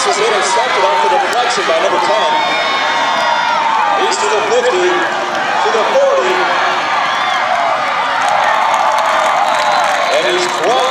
pass was intercepted off the deflection by number 10. He's to the 50, to the 40, and he's 12.